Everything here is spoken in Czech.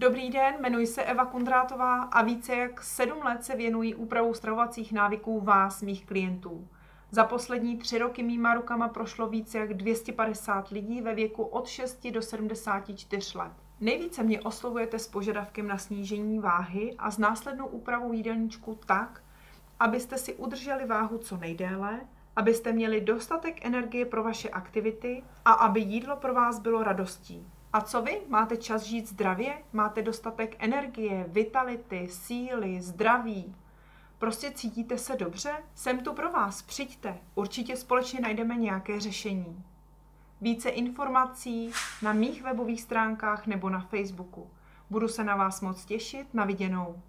Dobrý den, jmenuji se Eva Kundrátová a více jak sedm let se věnuji úpravou stravovacích návyků vás, mých klientů. Za poslední tři roky mýma rukama prošlo více jak 250 lidí ve věku od 6 do 74 let. Nejvíce mě oslovujete s požadavkem na snížení váhy a s následnou úpravou jídelníčku tak, abyste si udrželi váhu co nejdéle, abyste měli dostatek energie pro vaše aktivity a aby jídlo pro vás bylo radostí. A co vy? Máte čas žít zdravě? Máte dostatek energie, vitality, síly, zdraví? Prostě cítíte se dobře? Jsem tu pro vás, přijďte. Určitě společně najdeme nějaké řešení. Více informací na mých webových stránkách nebo na Facebooku. Budu se na vás moc těšit. Na viděnou.